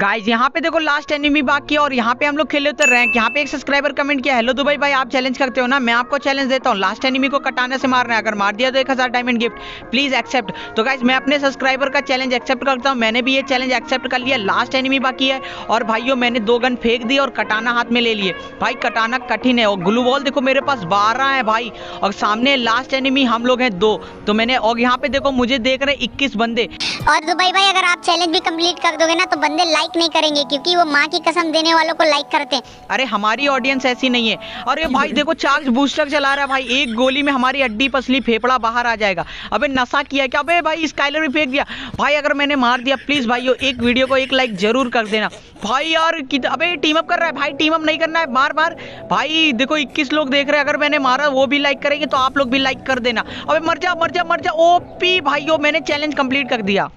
Guys यहाँ पे देखो लास्ट एनिमी बाकी है और यहाँ पे हम लोग खेले होते रैंक यहाँ पे एक सब्सक्राइबर कमेंट किया हेलो दुबई भाई, आप चैलेंज करते हो ना? मैं आपको चैलेंज देता हूँ। लास्ट एनिमी को कटाने से मारना है अगर मार दिया तो एक हज़ार डायमंड गिफ्ट प्लीज़ एक्सेप्ट तो गाइज़ मैं अपने सब्सक्राइबर का चैलेंज एक्सेप्ट करता हूँ। मैंने भी ये चैलेंज एक्सेप्ट कर लिया। लास्ट एनिमी बाकी है और भाइयों, मैंने दो गन फेंक दी और कटाना हाथ में ले लिए। भाई, कटाना कठिन है। और ग्लू बॉल देखो मेरे पास बारह है भाई और सामने लास्ट एनिमी हम लोग हैं दो। तो मैंने, और यहाँ पे देखो मुझे देख रहे इक्कीस बंदे। और दुबई भाई, अगर आप चैलेंज भी कंप्लीट कर दोगे ना तो बंदे लाइक नहीं करेंगे क्योंकि वो माँ की कसम देने वालों को लाइक करते हैं। अरे, हमारी ऑडियंस ऐसी नहीं है। अरे भाई देखो चार्ज बूस्टर चला रहा है भाई। एक गोली में हमारी अड्डी पसली फेफड़ा बाहर आ जाएगा। अबे, नशा किया क्या? अबे भाई स्काइलर भी फेंक दिया। भाई, अगर मैंने मार दिया प्लीज़ भाई एक वीडियो को एक लाइक ज़रूर कर देना। भाई यार अबे टीम अप कर रहा है भाई। टीम अप नहीं करना है मार मार भाई, देखो 21 लोग देख रहे हैं। अगर मैंने मारा, वो भी लाइक करेंगे तो आप लोग भी लाइक कर देना। अबे, मर जा मर जा मर जा। ओपी भाइयों, मैंने चैलेंज कंप्लीट कर दिया।